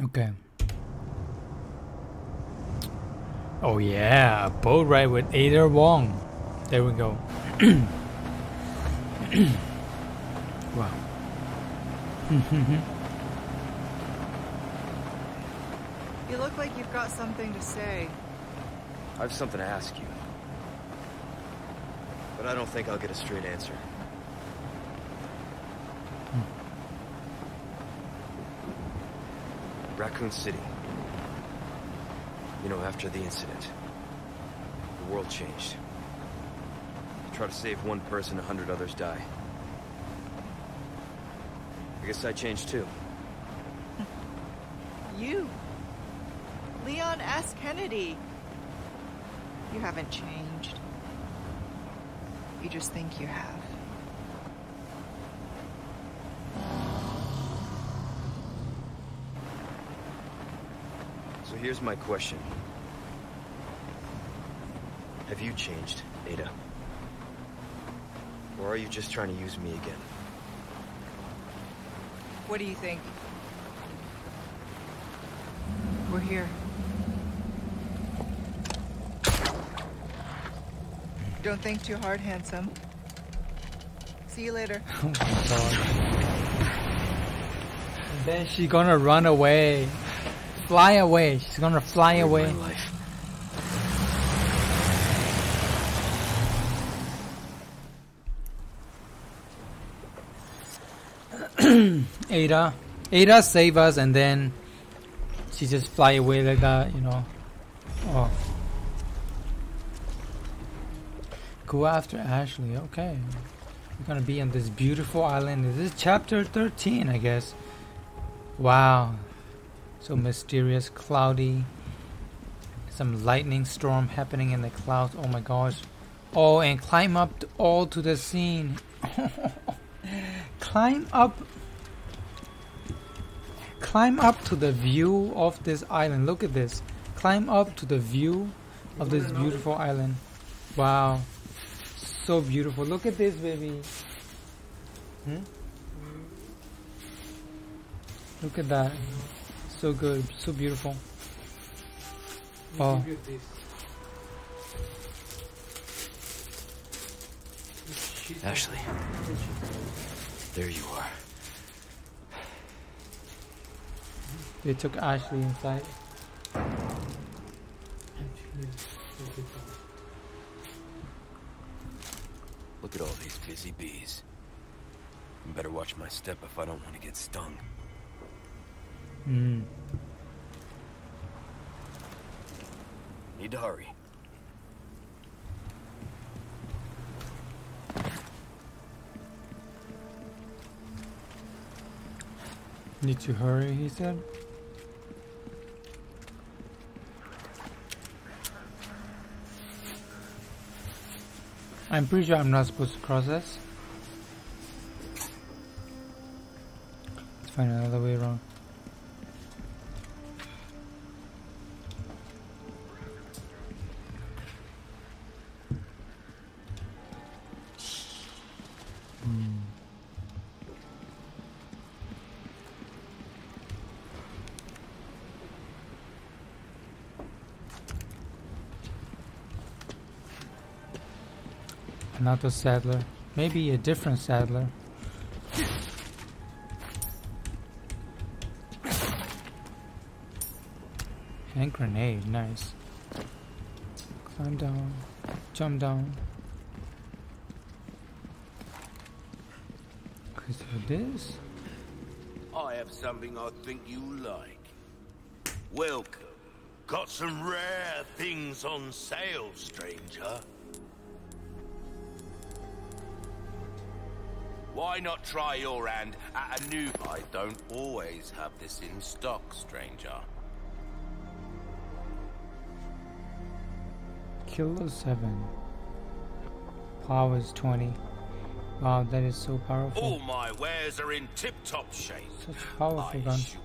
Okay. Oh yeah, a boat ride with Ada Wong. There we go. wow. You look like you've got something to say. I have something to ask you. But I don't think I'll get a straight answer. Raccoon City. You know, after the incident, the world changed. You Try to save one person, a hundred others die. I guess I changed too. You. Leon S. Kennedy. You haven't changed. You just think you have. Here's my question. Have you changed, Ada? Or are you just trying to use me again? What do you think? We're here. Don't think too hard, handsome. See you later. Oh my god. And then she's gonna run away. Fly away. She's gonna fly away. Ada. Ada save us and then she just fly away like that, you know. Oh. Go after Ashley, okay. We're gonna be on this beautiful island. This is chapter 13, I guess. Wow. So mysterious, cloudy. Some lightning storm happening in the clouds. Oh my gosh. Oh, and climb up all to the scene. climb up climb up to the view of this island. Look at this. Climb up to the view of this beautiful island. Wow. So beautiful. Look at this, baby. Hmm? Look at that. So good. So beautiful. Oh. Ashley. There you are. They took Ashley inside. Look at all these busy bees. I better watch my step if I don't want to get stung. Hmm. Need to hurry. Need to hurry, he said. I'm pretty sure I'm not supposed to cross this. Let's find another way around. Not the saddler. Maybe a different saddler. Hand grenade, nice. Climb down, jump down. So this. I have something I think you like. Welcome. Got some rare things on sale, stranger. Why not try your hand at a new... I don't always have this in stock, stranger. Killer7. Power is 20. Wow, that is so powerful. All my wares are in tip-top shape. Such a powerful I gun. assure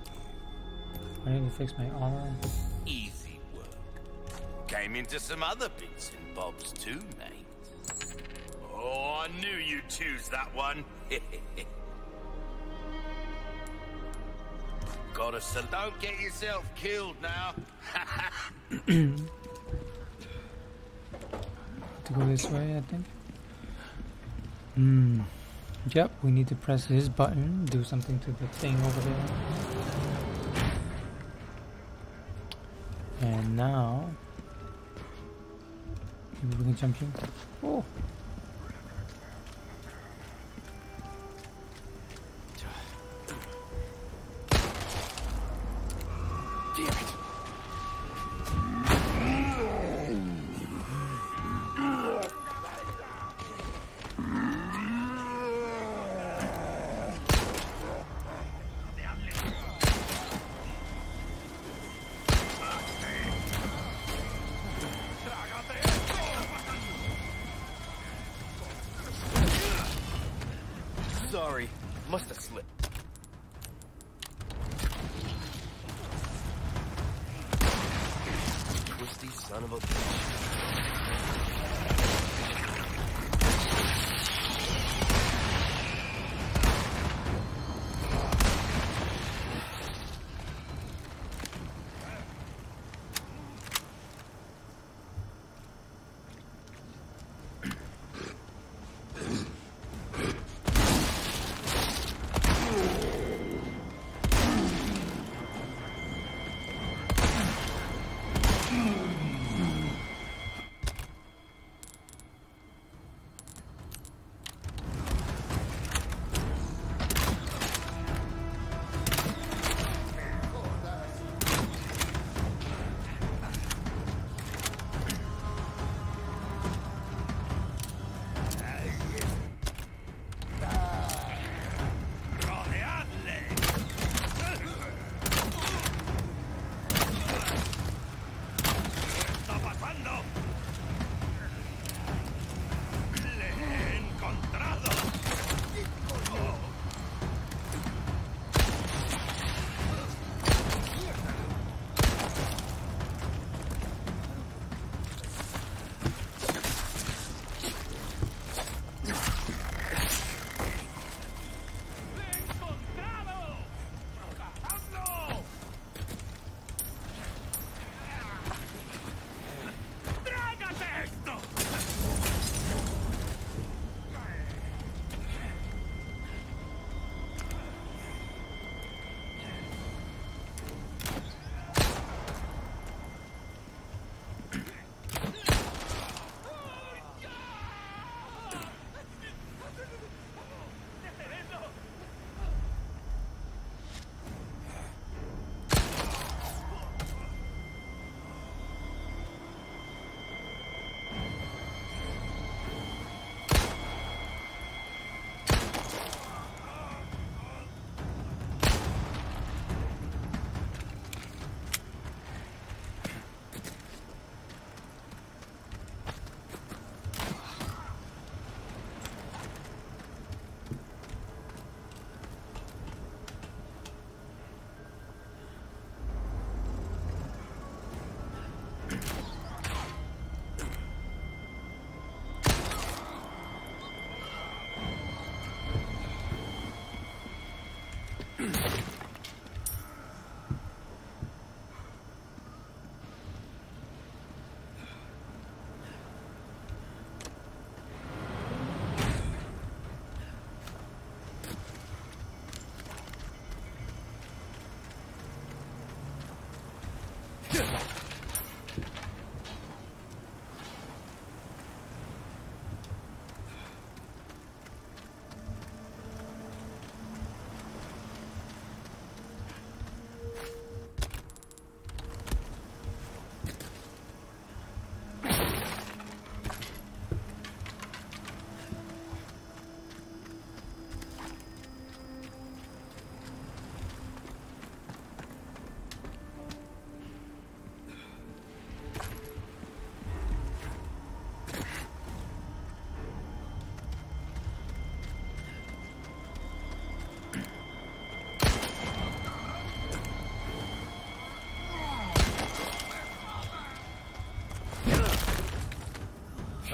I need to fix my armor. Easy work. Came into some other bits and bobs too, mate. Oh, I knew you'd choose that one. Gotta so don't get yourself killed now. to go this way, I think. Hmm. Yep, we need to press his button, do something to the thing over there. And now, maybe we can jump here. Oh, Damn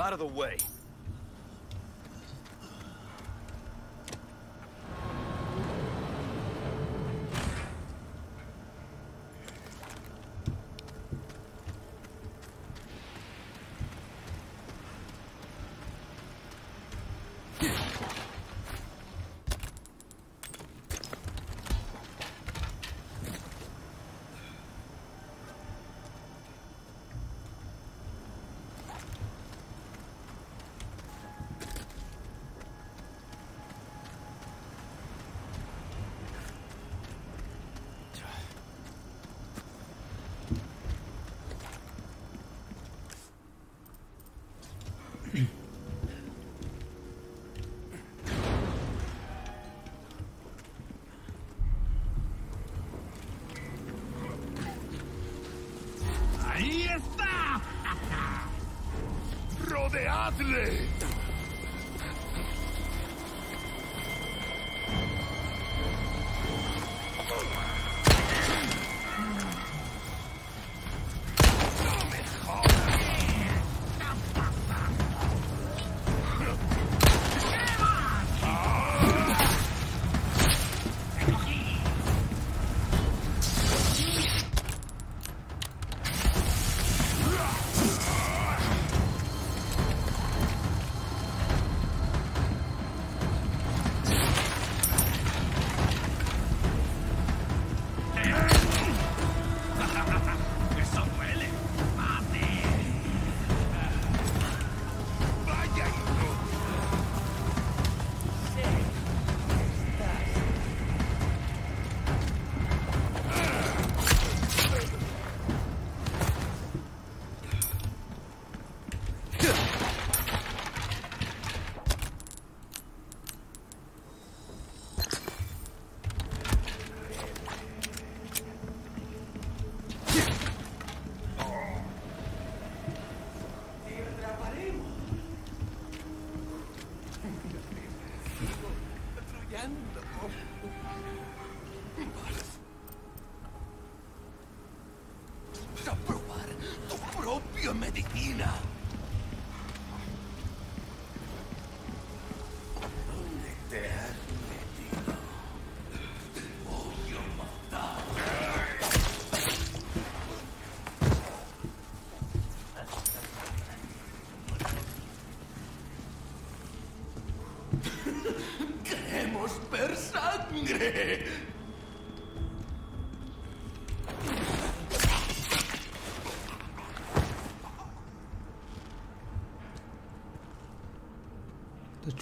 Out of the way. padre!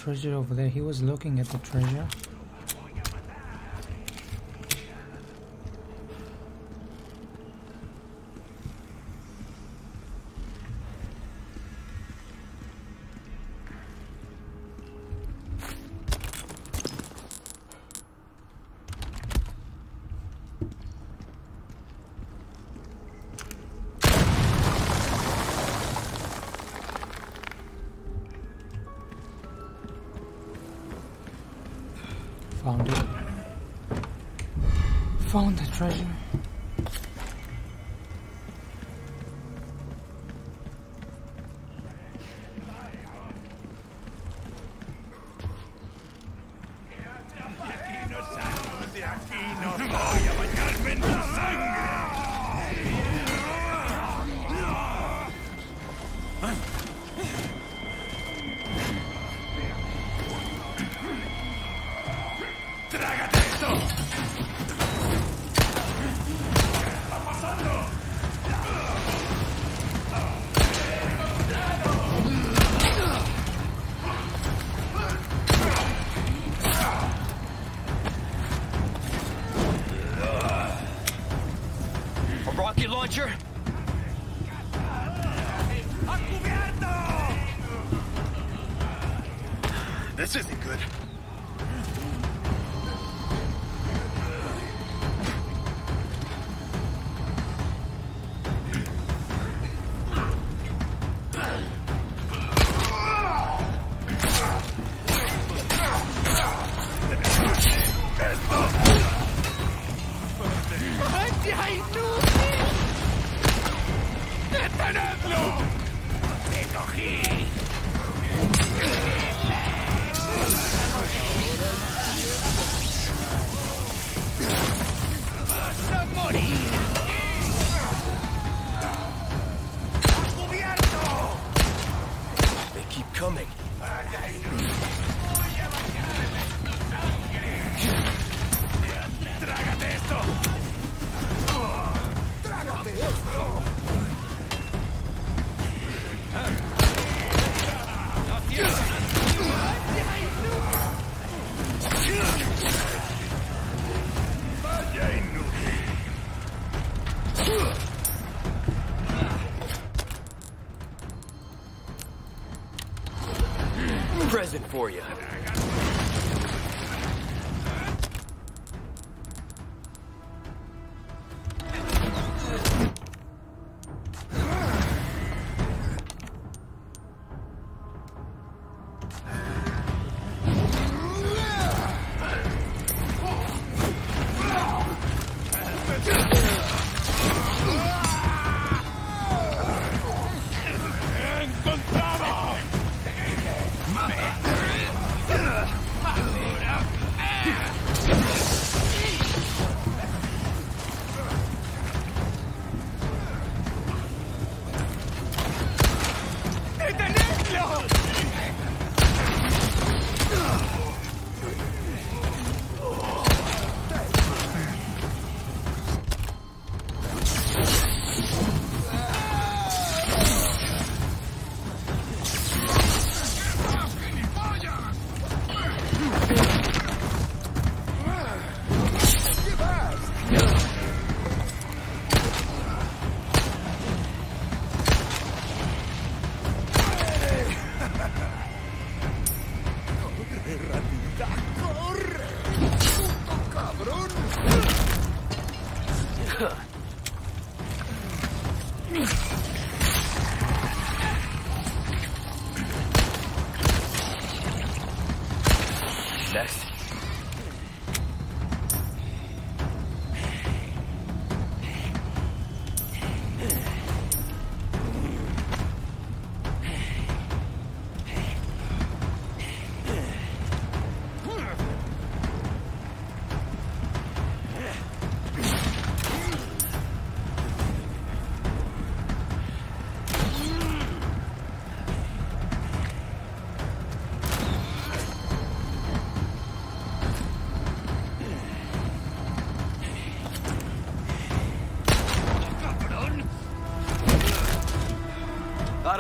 treasure over there. He was looking at the treasure.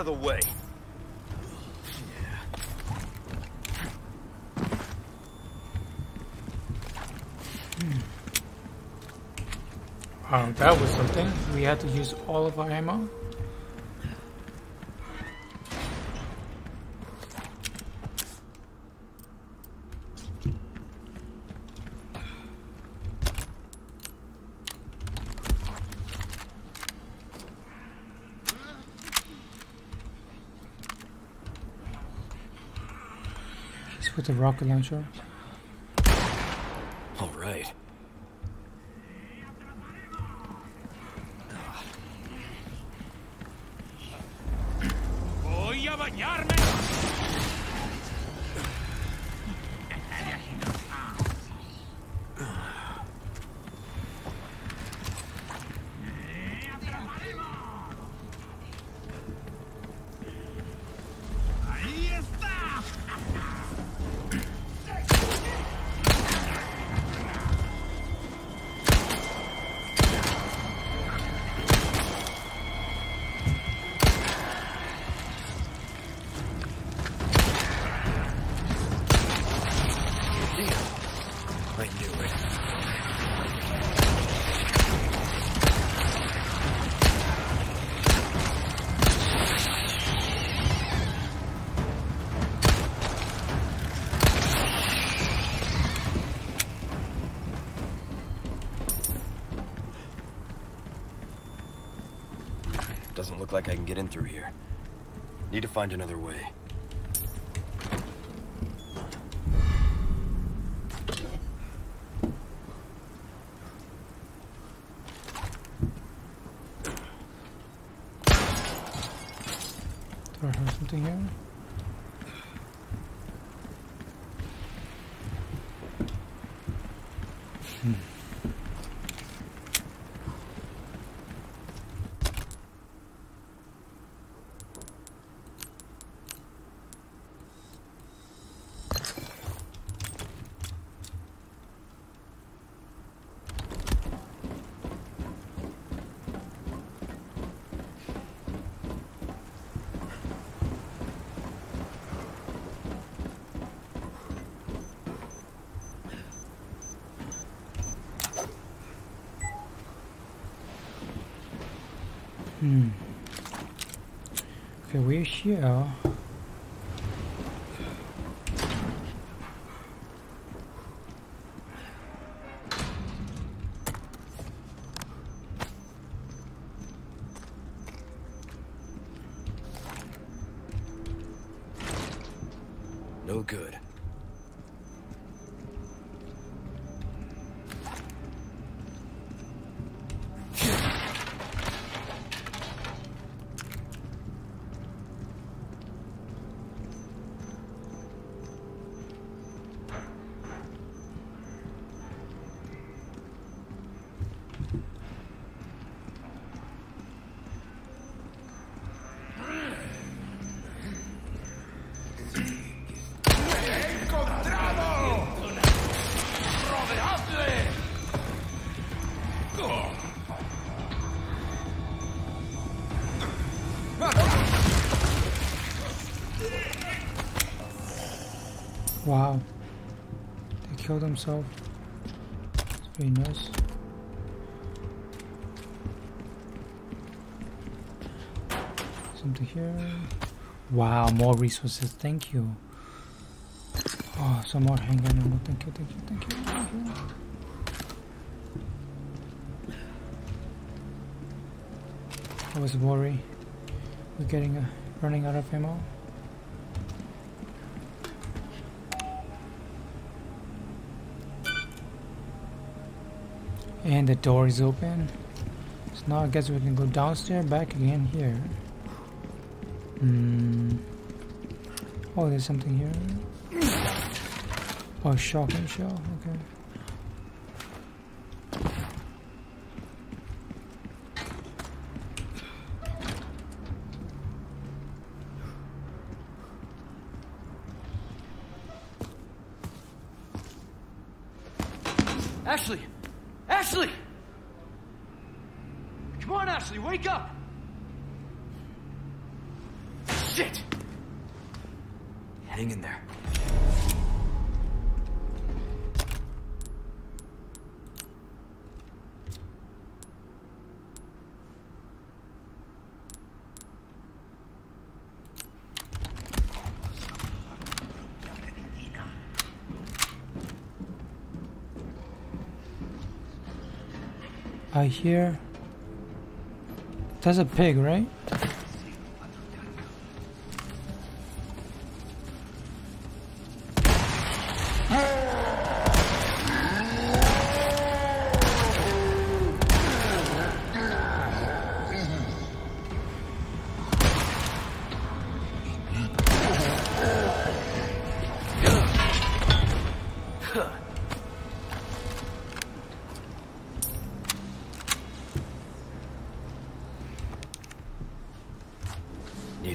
Of the way. Wow, that was something. We had to use all of our ammo. With the rocket launcher. All right. Doesn't look like I can get in through here. Need to find another way. Do I have something here? Hmm. Okay, we're here. No Wow. They killed themselves. It's very nice. Something here. Wow, more resources. Thank you. Oh, some more handgun ammo. Thank you, thank you, thank you, thank you. I was worried we're getting running out of ammo. And the door is open. So now I guess we can go downstairs, back again here. Hmm. Oh, there's something here. Oh, shotgun shell. Okay. Ashley! Ashley! Come on, Ashley, wake up! Shit! Hang in there. Hear. That's a pig, right?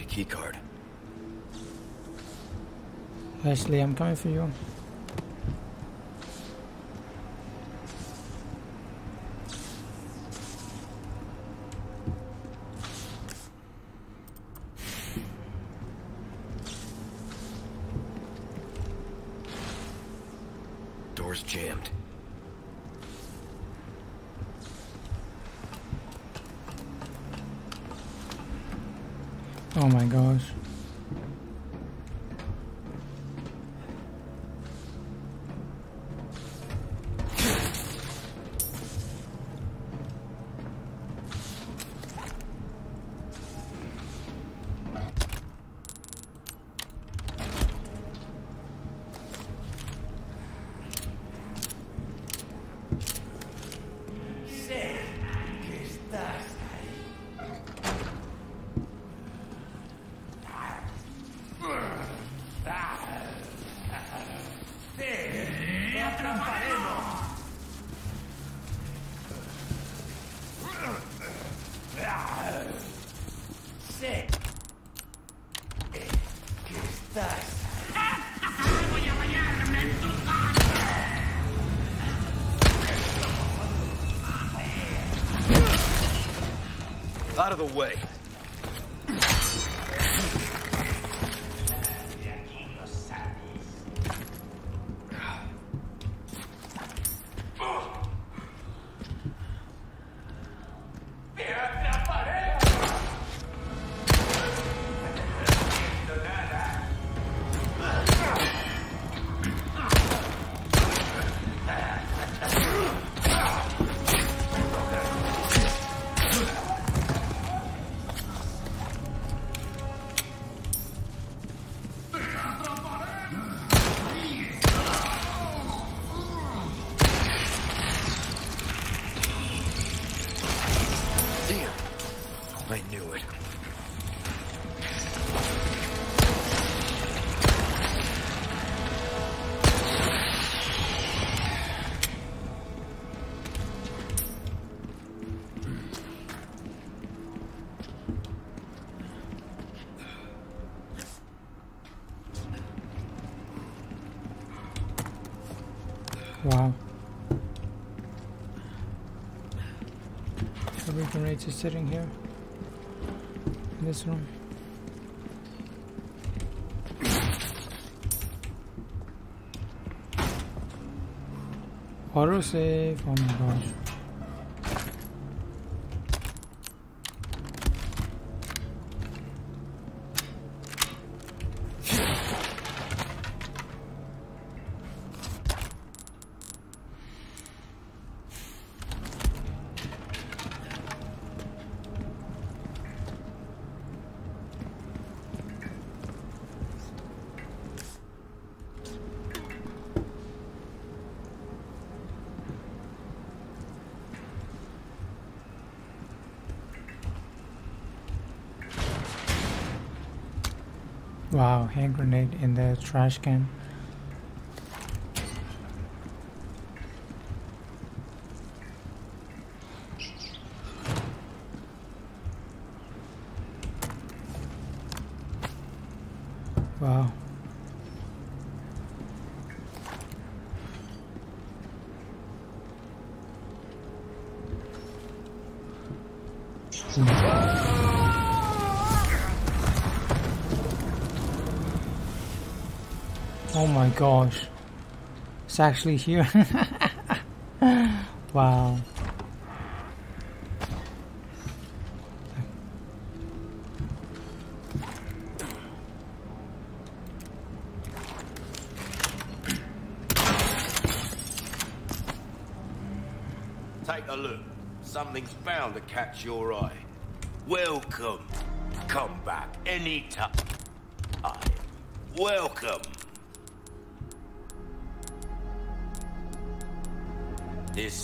Need a key card. Ashley, I'm coming for you. Out the way. Rates is sitting here. In this room. Auto save. Oh my gosh. Wow, hand grenade in the trash can. Wow. Oh my gosh. It's actually here. wow. Take a look. Something's bound to catch your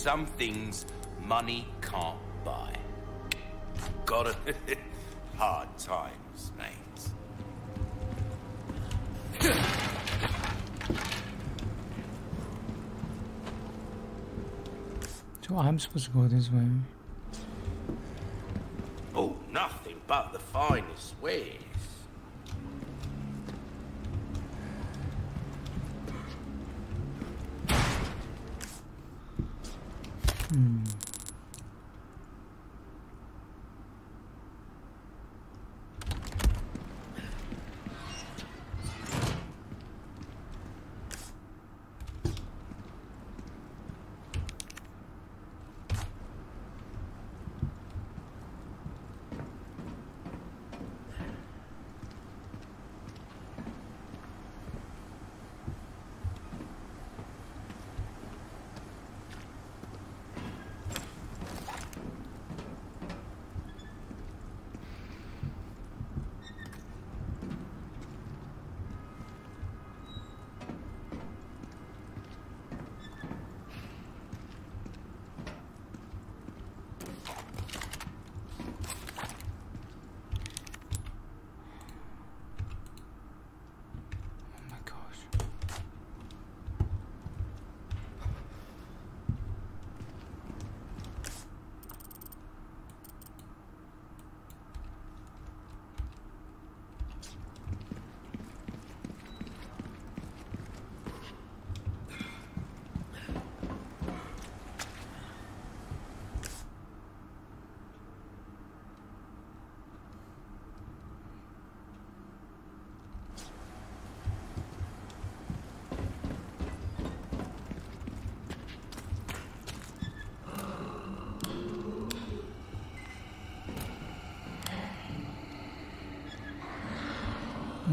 some things money can't buy. Got it? Hard times, mate. So I'm supposed to go this way. Oh, nothing but the finest wares.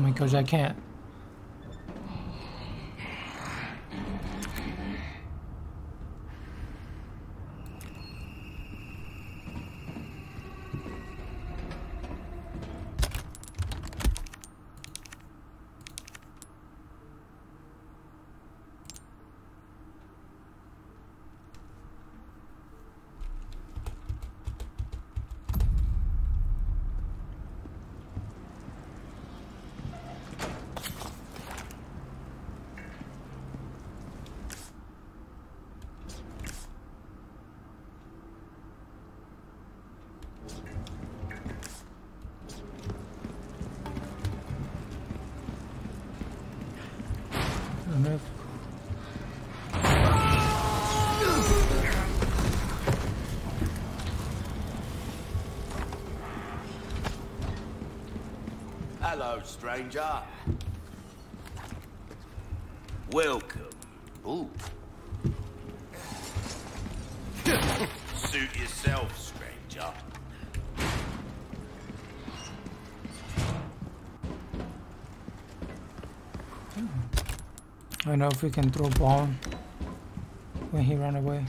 My gosh, I can't. I don't know if- Hello, stranger. Welcome. Ooh. Suit yourself, stranger. I don't know if we can throw bomb when he ran away.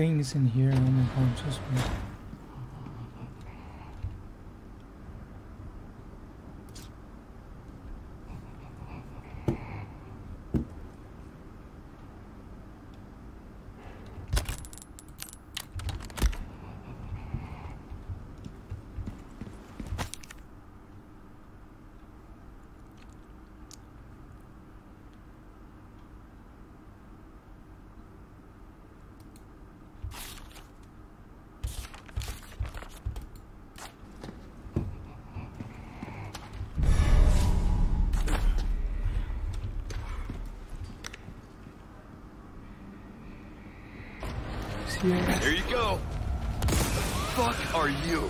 Things in here. Oh my god, so small. Here. Here you go. Are you?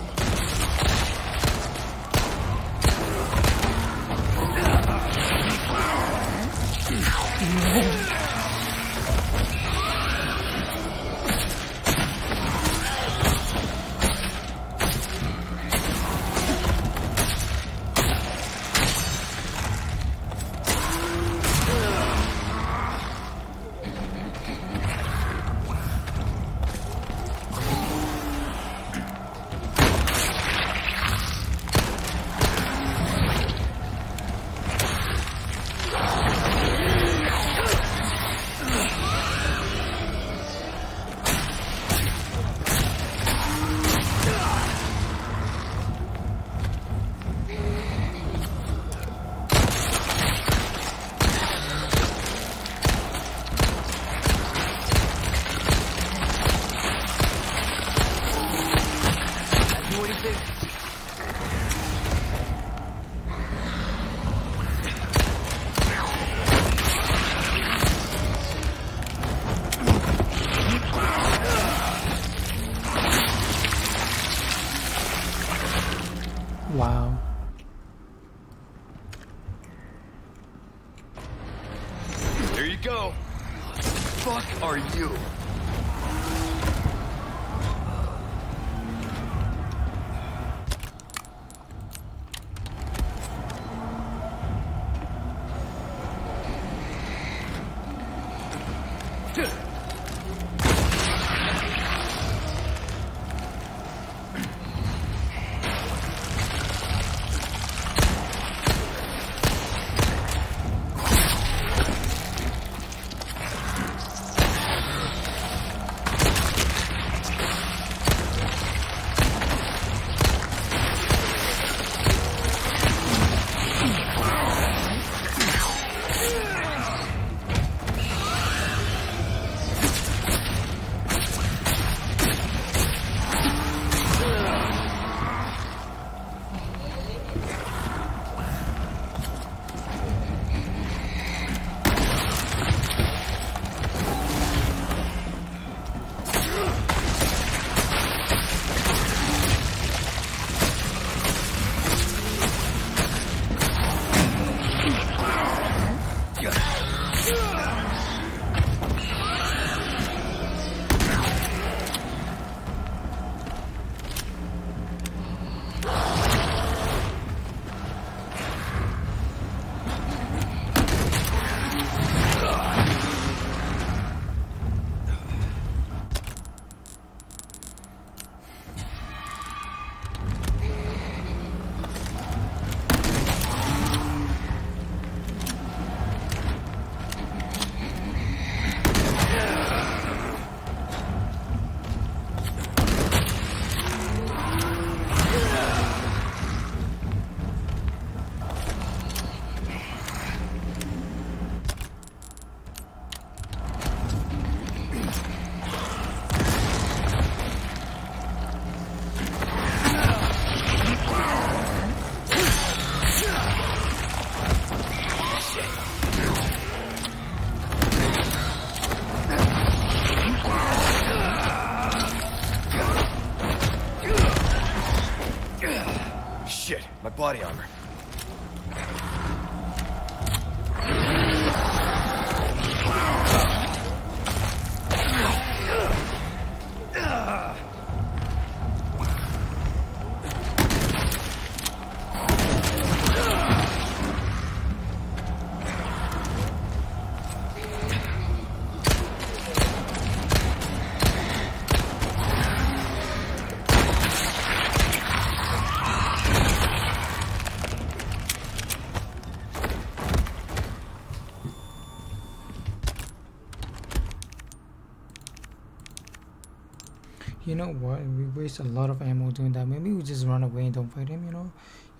Know what? We waste a lot of ammo doing that. Maybe we just run away and don't fight him, you know?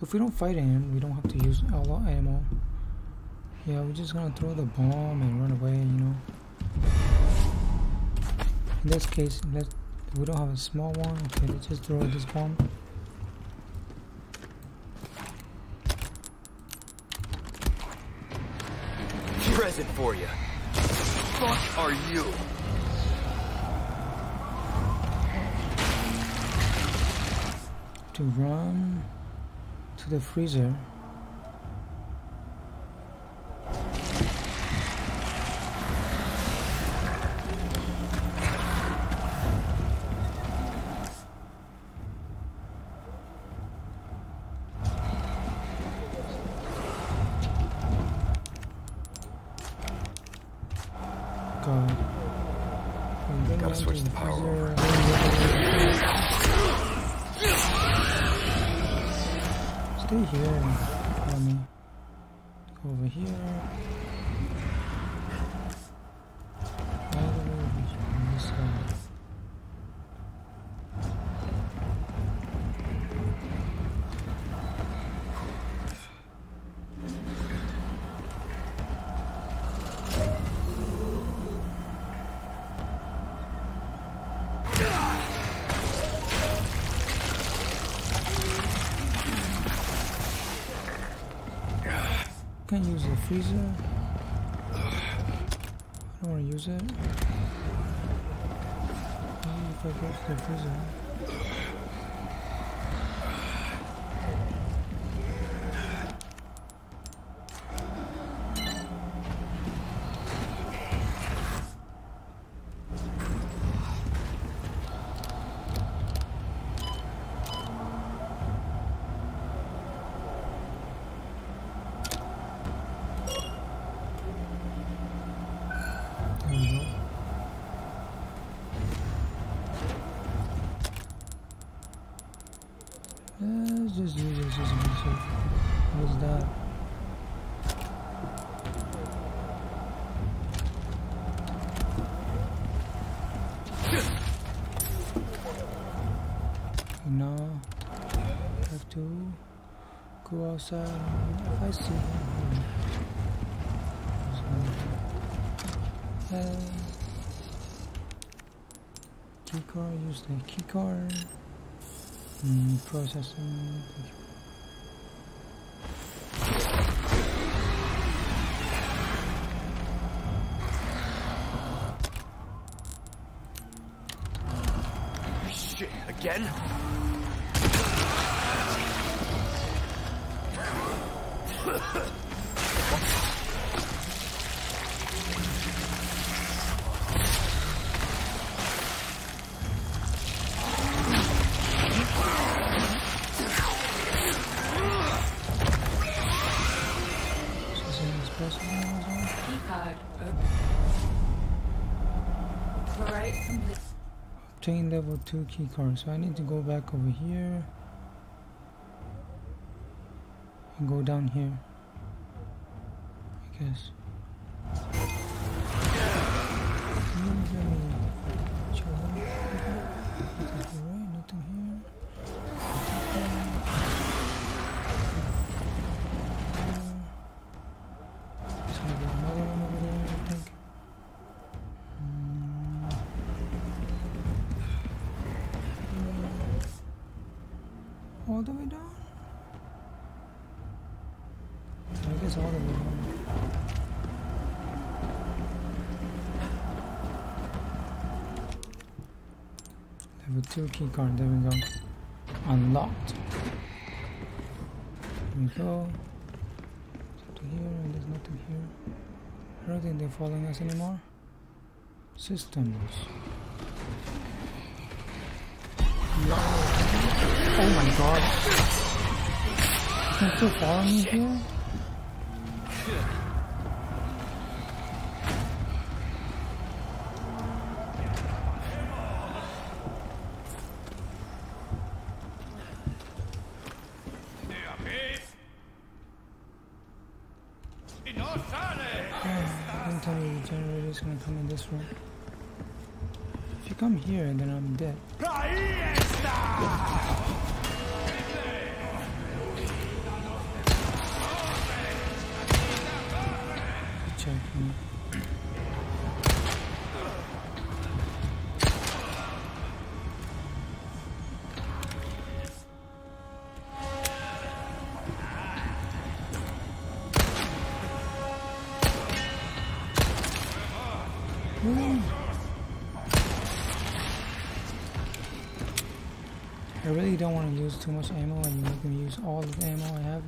If we don't fight him, we don't have to use a lot of ammo. Yeah, we're just gonna throw the bomb and run away, you know? In this case, let's, we don't have a small one. Okay, let's just throw this bomb. Present for you. Fuck are you? To run to the freezer. Can't use the freezer. I don't want to use it. Maybe if I go to the freezer. There we go. Let's just use this as a research. What's that? No. Have to outside. If I see him. Uh, keycard, use the keycard. Mm, processing. Complete. Obtain level 2 keycard. So I need to go back over here. And go down here. I guess. Level 2 keycard, there we go. Unlocked. Here we go. To here, and there's nothing here. I don't think they're following us anymore. Systems. Oh my god. Can still follow me here? Come in this room. If you come here then I'm dead. Don't want to use too much ammo and you make me use all the ammo I have.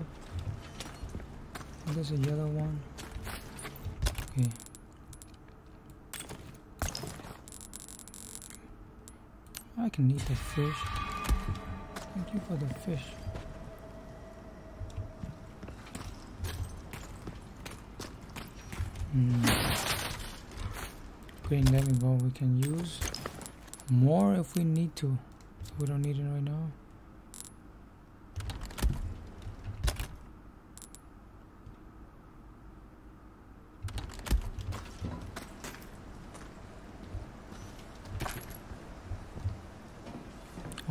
There's a yellow one. Okay. I can eat the fish. Thank you for the fish. Hmm. Green lemon ball we can use more if we need to. We don't need it right now.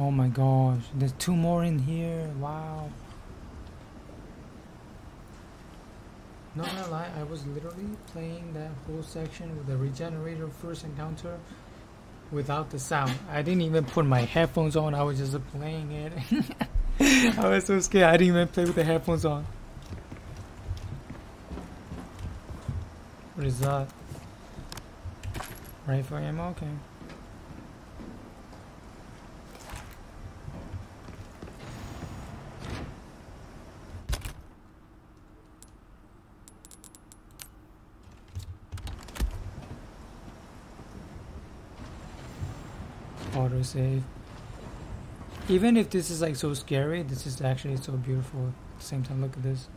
Oh my gosh, there's two more in here. Wow. Not gonna lie, I was literally playing that whole section with the Regenerador first encounter without the sound. I didn't even put my headphones on, I was just playing it. I was so scared, I didn't even play with the headphones on. What is that? Rifle ammo? Okay. Autosave. Even if this is like so scary, this is actually so beautiful at the same time. Look at this.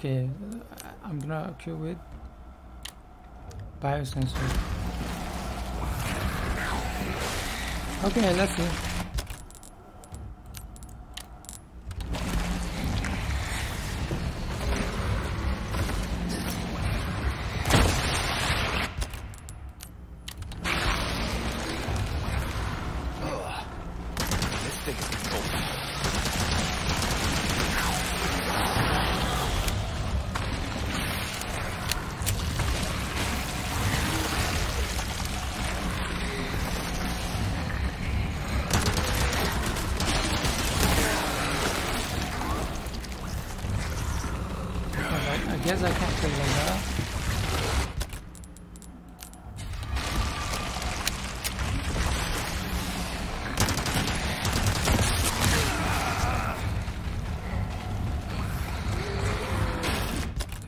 Okay. Uh, I'm gonna kill with biosensor. Okay, let's see. Guess I can't kill like that.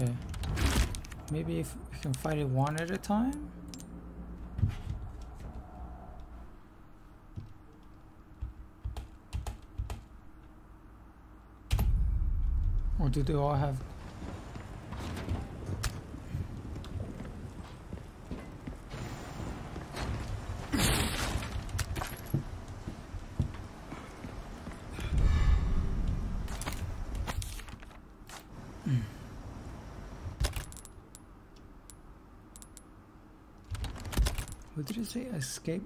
Okay. Maybe if we can fight it one at a time? Or do they all have What did it say? Escape?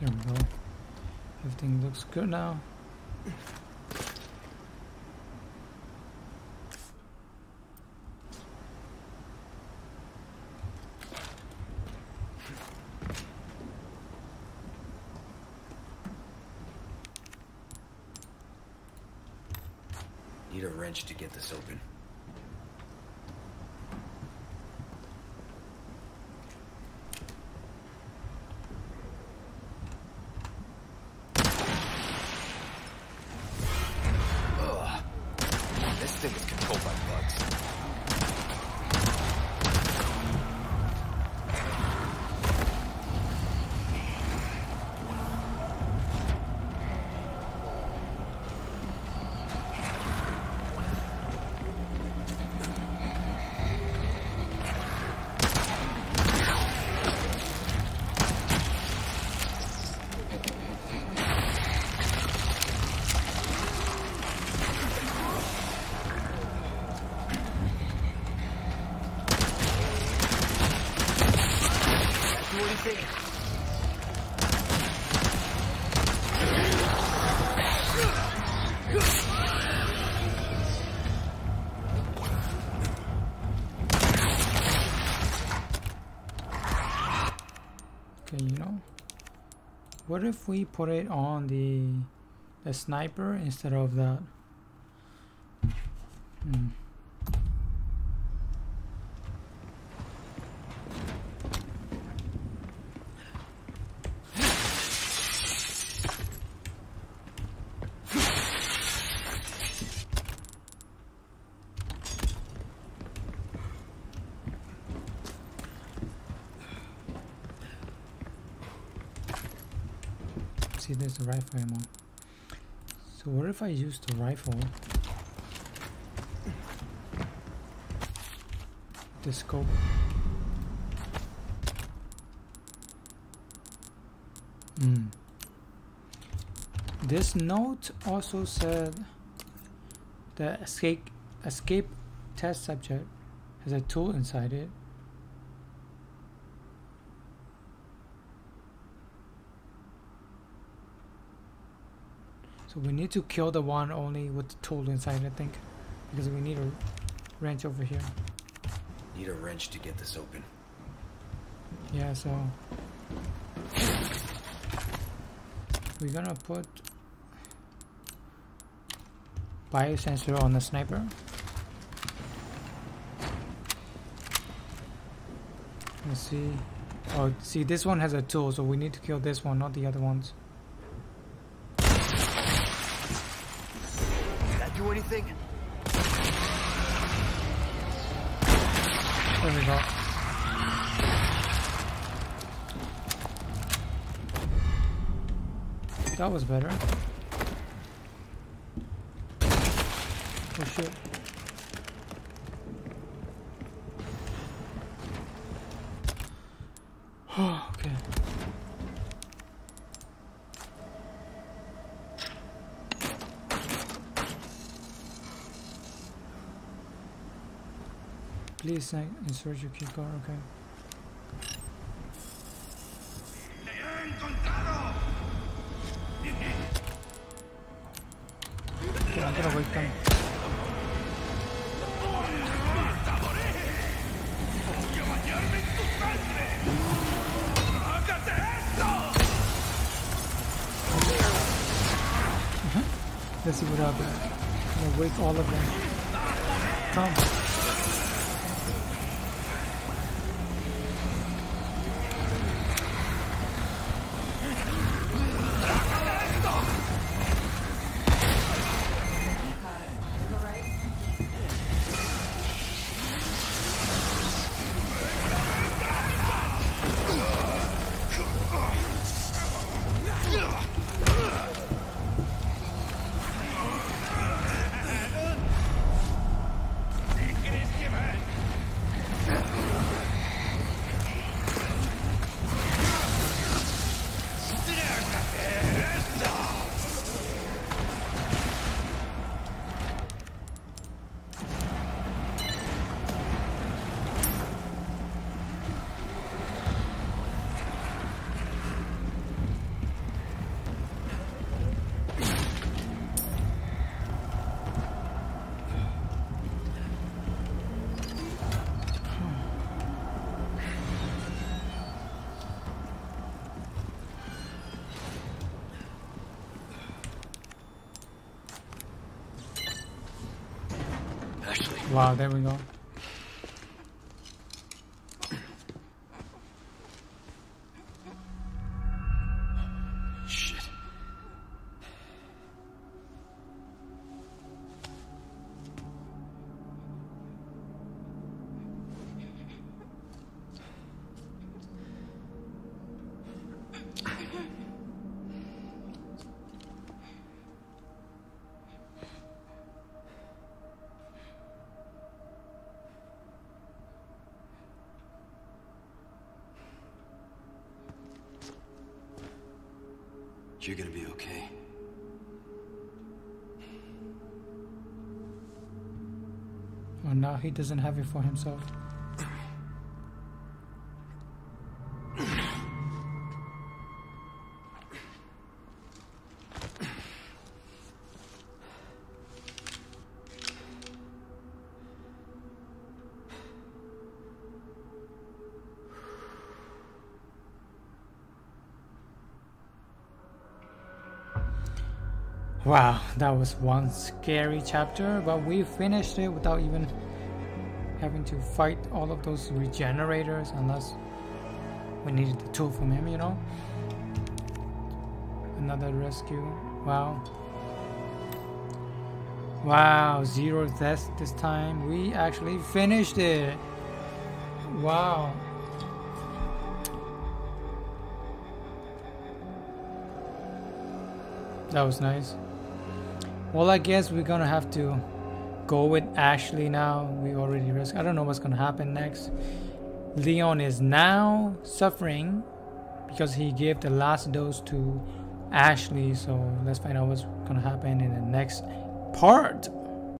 There we go. Everything looks good now. Need a wrench to get this open. If we put it on the the sniper instead of that? Hmm. See, there's the rifle ammo. So what if I use the rifle? The scope. Hmm. This note also said the escape escape test subject has a tool inside it. So we need to kill the one only with the tool inside, I think. Because we need a wrench over here. Need a wrench to get this open. Yeah, so... We're gonna put... Biosensor on the sniper. Let's see. Oh, see, this one has a tool, so we need to kill this one, not the other ones. There we go. That was better. Oh shit. okay. Please uh, insert your keycard, okay. ¡Te! Okay, I'm gonna wait them. ¡Voy a bañarme en tu sangre! ¡Hágate esto! Let's see what happens. I'm gonna wake all of them. Come. Wow, there we go. You're gonna be okay. Oh, now he doesn't have it for himself. Wow, that was one scary chapter, but we finished it without even having to fight all of those Regeneradors unless we needed the tool from him, you know? Another rescue. Wow. Wow, zero deaths this time. We actually finished it. Wow. That was nice. Well, I guess we're gonna have to go with Ashley now. We already risk. I don't know what's gonna happen next. Leon is now suffering because he gave the last dose to Ashley. So let's find out what's gonna happen in the next part.